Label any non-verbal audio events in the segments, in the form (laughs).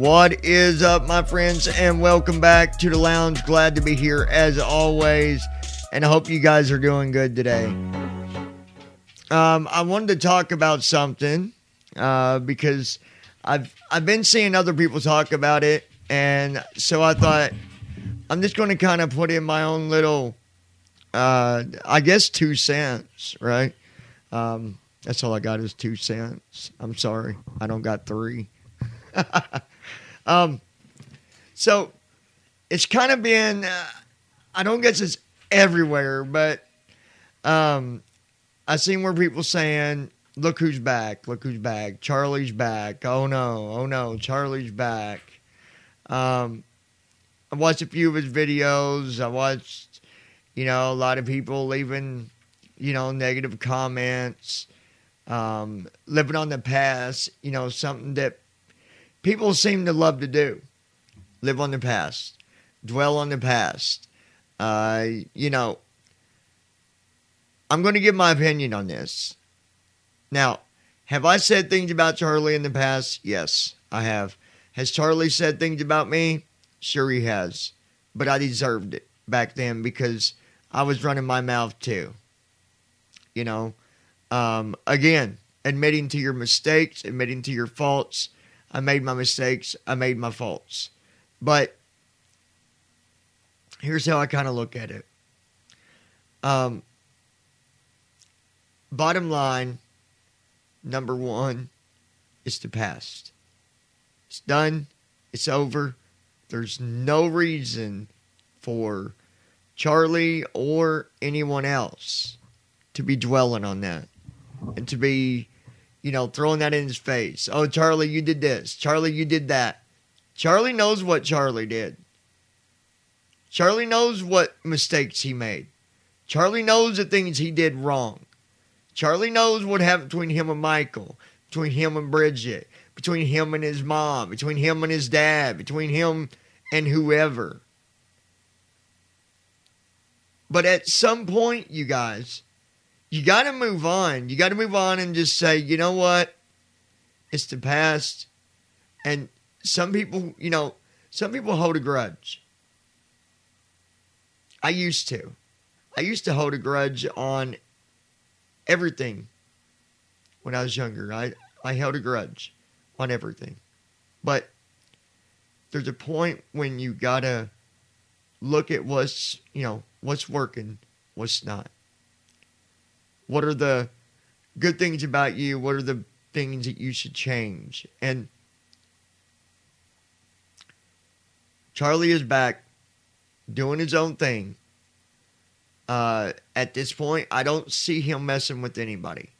What is up, my friends, and welcome back to the lounge. Glad to be here as always, and I hope you guys are doing good today. Um, I wanted to talk about something uh, because I've I've been seeing other people talk about it, and so I thought I'm just going to kind of put in my own little, uh, I guess, two cents, right? Um, that's all I got is two cents. I'm sorry, I don't got three. (laughs) um, so it's kind of been, uh, I don't guess it's everywhere, but um, I seen where people saying, "Look who's back! Look who's back! Charlie's back! Oh no! Oh no! Charlie's back!" Um, I watched a few of his videos. I watched, you know, a lot of people leaving, you know, negative comments, um, living on the past. You know, something that people seem to love to do: live on the past, dwell on the past. Uh, you know, I'm going to give my opinion on this. Now, have I said things about Charlie in the past? Yes, I have. Has Charlie said things about me? Sure, he has. But I deserved it back then because I was running my mouth too. You know, um, again, admitting to your mistakes, admitting to your faults. I made my mistakes, I made my faults. But here's how I kind of look at it. Um, bottom line, number one, is the past. It's done. It's over. There's no reason for Charlie or anyone else to be dwelling on that and to be, you know, throwing that in his face. Oh, Charlie, you did this. Charlie, you did that. Charlie knows what Charlie did. Charlie knows what mistakes he made. Charlie knows the things he did wrong. Charlie knows what happened between him and Michael, between him and Bridget, between him and his mom, between him and his dad, between him and whoever. But at some point, you guys, you got to move on. You got to move on and just say, you know what? It's the past. And some people, you know, some people hold a grudge. I used to. I used to hold a grudge on everything when I was younger. I, I held a grudge on everything. But there's a point when you gotta look at what's you know, what's working, what's not. What are the good things about you? What are the things that you should change? And Charlie is back doing his own thing. Uh, at this point, I don't see him messing with anybody.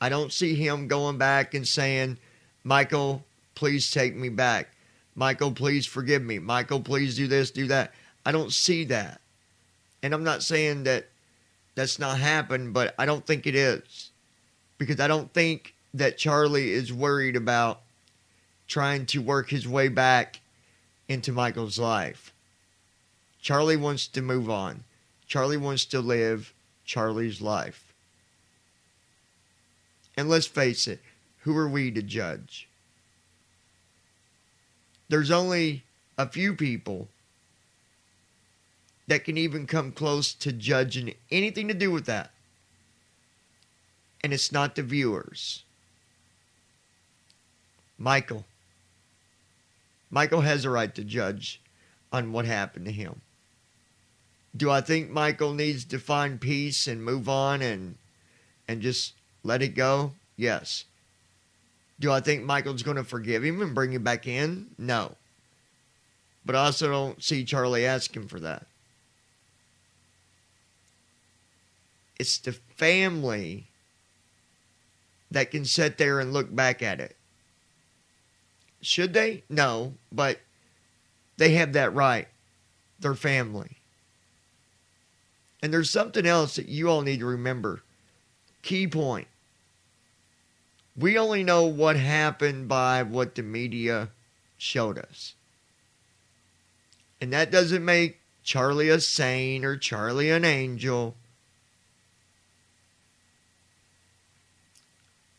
I don't see him going back and saying, Michael, please take me back. Michael, please forgive me. Michael, please do this, do that. I don't see that. And I'm not saying that that's not happened, but I don't think it is. Because I don't think that Charlie is worried about trying to work his way back into Michael's life. Charlie wants to move on. Charlie wants to live Charlie's life. And let's face it, who are we to judge? There's only a few people that can even come close to judging anything to do with that. And it's not the viewers. Michael. Michael has a right to judge on what happened to him. Do I think Michael needs to find peace and move on and and just let it go? Yes. Do I think Michael's going to forgive him and bring him back in? No. But I also don't see Charlie asking for that. It's the family that can sit there and look back at it. Should they? No, but they have that right. Their family. And there's something else that you all need to remember. Key point. We only know what happened by what the media showed us. And that doesn't make Charlie a saint or Charlie an angel.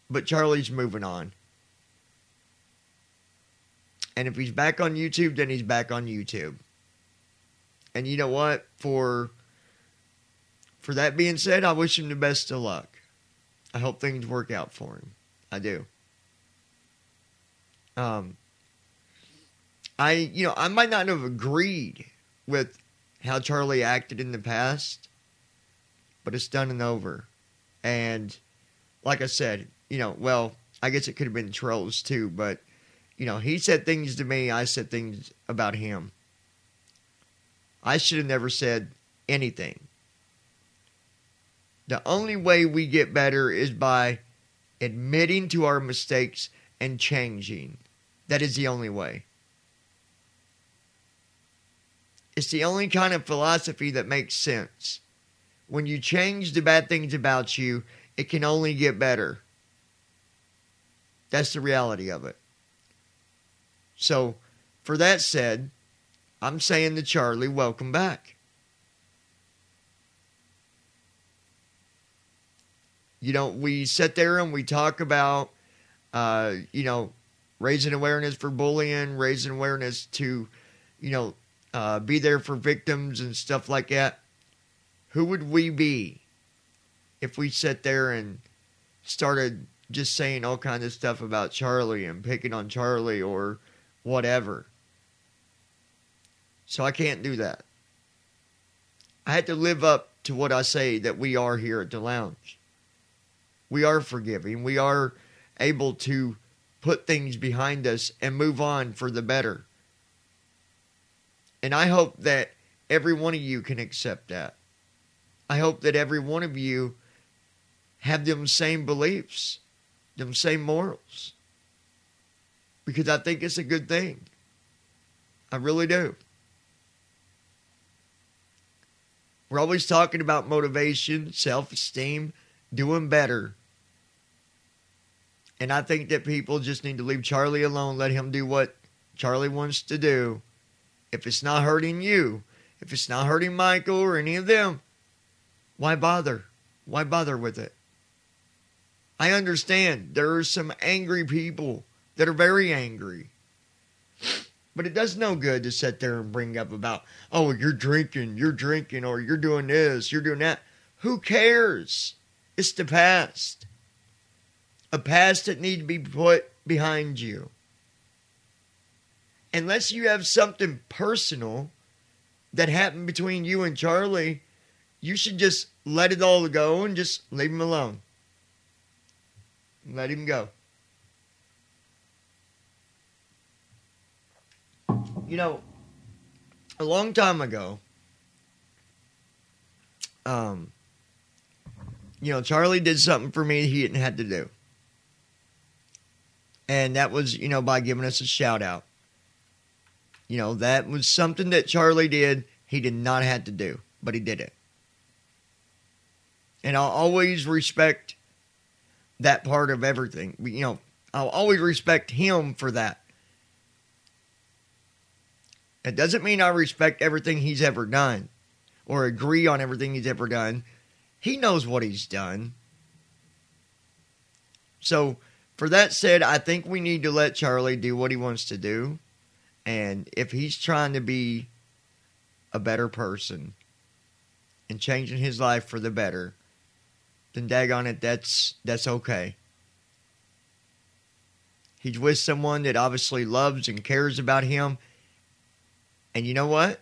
But Charlie's moving on. And if he's back on YouTube, then he's back on YouTube. And you know what? For for that being said, I wish him the best of luck. I hope things work out for him. I do. Um I you know, I might not have agreed with how Charlie acted in the past, but it's done and over. And like I said, you know, well, I guess it could have been trolls too, but you know, he said things to me, I said things about him. I should have never said anything. The only way we get better is by admitting to our mistakes and changing. That is the only way. It's the only kind of philosophy that makes sense. When you change the bad things about you, it can only get better. That's the reality of it. So, for that said, I'm saying to Charlie, welcome back. You know, we sit there and we talk about, uh, you know, raising awareness for bullying, raising awareness to, you know, uh, be there for victims and stuff like that. Who would we be if we sat there and started just saying all kinds of stuff about Charlie and picking on Charlie or whatever? So I can't do that. I had to live up to what I say that we are here at the lounge. We are forgiving. We are able to put things behind us and move on for the better. And I hope that every one of you can accept that. I hope that every one of you have them same beliefs, them same morals. Because I think it's a good thing. I really do. We're always talking about motivation, self esteem, doing better. And I think that people just need to leave Charlie alone, let him do what Charlie wants to do. If it's not hurting you, if it's not hurting Michael or any of them, why bother? Why bother with it? I understand there are some angry people that are very angry. But it does no good to sit there and bring up about, oh, you're drinking, you're drinking, or you're doing this, you're doing that. Who cares? It's the past. A past that needs to be put behind you. Unless you have something personal that happened between you and Charlie, you should just let it all go and just leave him alone. Let him go. You know, a long time ago, um, you know, Charlie did something for me he didn't have to do. And that was, you know, by giving us a shout out. You know, that was something that Charlie did he did not have to do, but he did it. And I'll always respect that part of everything. You know, I'll always respect him for that. It doesn't mean I respect everything he's ever done or agree on everything he's ever done. He knows what he's done. So, for that said, I think we need to let Charlie do what he wants to do. And if he's trying to be a better person and changing his life for the better, then daggone it, that's that's okay. He's with someone that obviously loves and cares about him and you know what?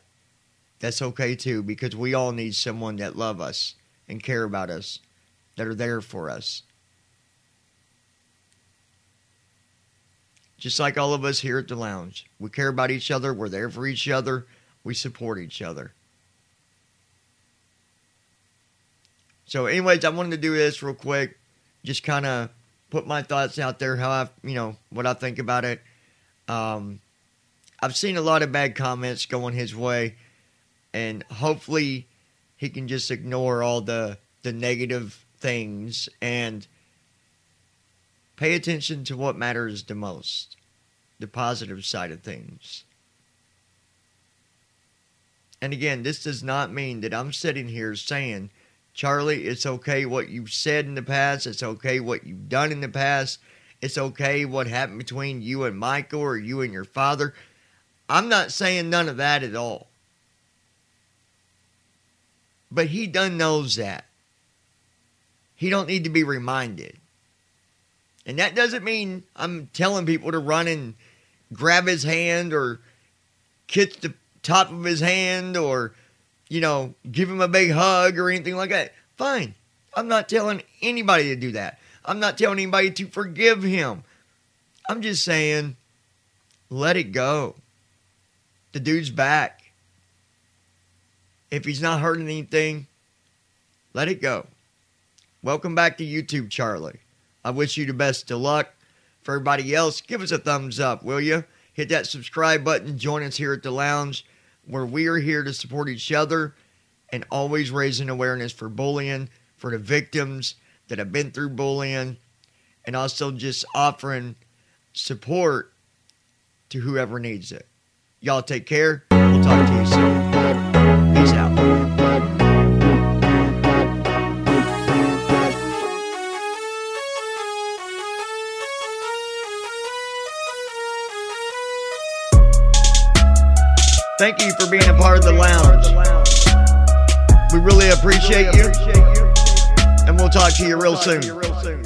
That's okay too, because we all need someone that love us and care about us, that are there for us. Just like all of us here at the lounge. We care about each other, we're there for each other, we support each other. So, anyways, I wanted to do this real quick, just kind of put my thoughts out there, how I, you know, what I think about it. Um, I've seen a lot of bad comments going his way, and hopefully he can just ignore all the the negative things and pay attention to what matters the most, the positive side of things. And again, this does not mean that I'm sitting here saying, Charlie, it's okay what you've said in the past, it's okay what you've done in the past, it's okay what happened between you and Michael or you and your father. I'm not saying none of that at all. But he done knows that. He don't need to be reminded. And that doesn't mean I'm telling people to run and grab his hand or kiss the top of his hand or, you know, give him a big hug or anything like that. Fine. I'm not telling anybody to do that. I'm not telling anybody to forgive him. I'm just saying, let it go. The dude's back. If he's not hurting anything, let it go. Welcome back to YouTube, Charlie. I wish you the best of luck. For everybody else, give us a thumbs up, will you? Hit that subscribe button. Join us here at the lounge where we are here to support each other and always raising awareness for bullying, for the victims that have been through bullying, and also just offering support to whoever needs it. Y'all take care. We'll talk to you soon. Thank you for being a part of the lounge. We really appreciate you, and we'll talk to you real soon.